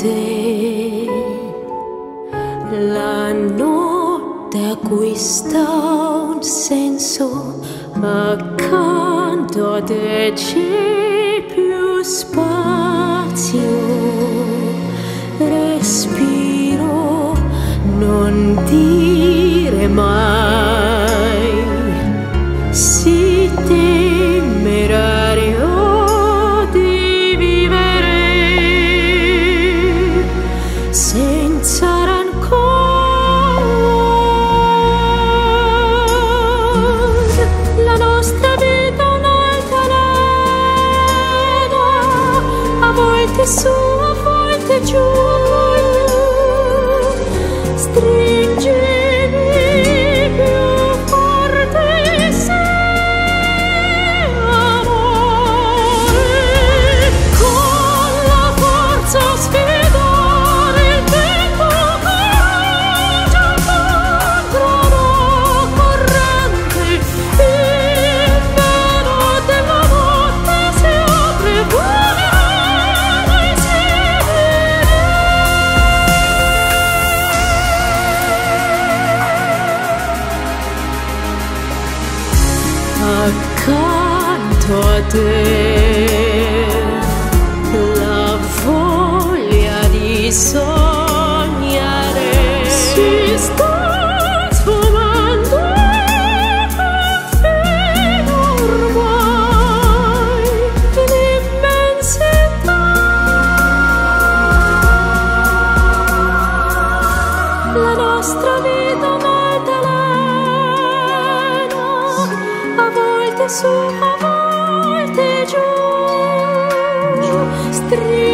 te. L'anno d'acquista un senso accanto a te c'è più spazio. Respiro non dire mai si te forte sua forte giù stringere accanto a te. La voglia di sognare si sta sfumando fino ormai in immensità la nostra vita So, cavar te giù, stringi.